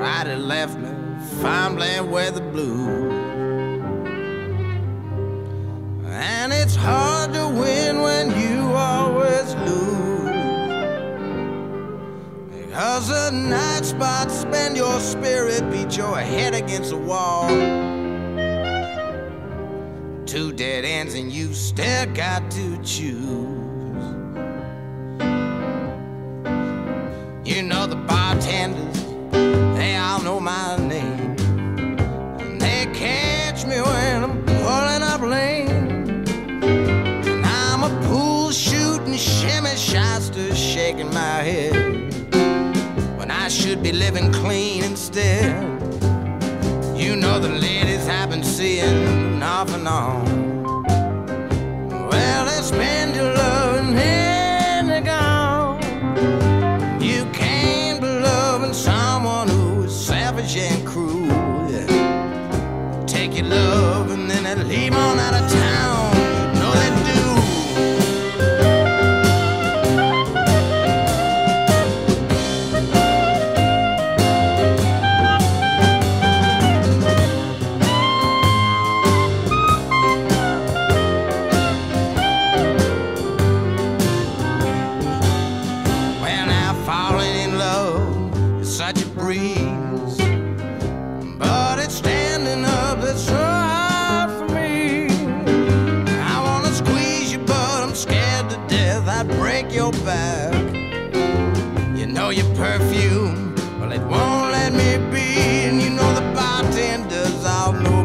Friday left me with the blues. And it's hard to win when you always lose. Because the night spots spend your spirit, beat your head against the wall. Two dead ends, and you still got to choose. You know the bartenders, all know my name. And they catch me when I'm pulling up lane. And I'm a pool shooting shimmy shyster shaking my head. When I should be living clean instead. You know the ladies I've been seeing off and on. Falling in love is such a breeze. But it's back. You know your perfume, well, it won't let me be. And you know the bartenders all know.